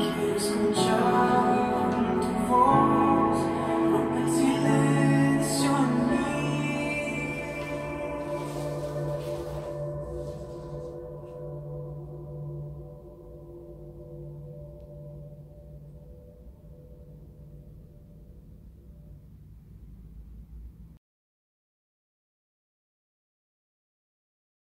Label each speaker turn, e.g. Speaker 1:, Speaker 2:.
Speaker 1: Jesus.